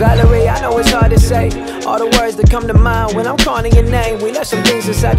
Valerie, I know it's hard to say. All the words that come to mind when I'm calling your name. We left some things inside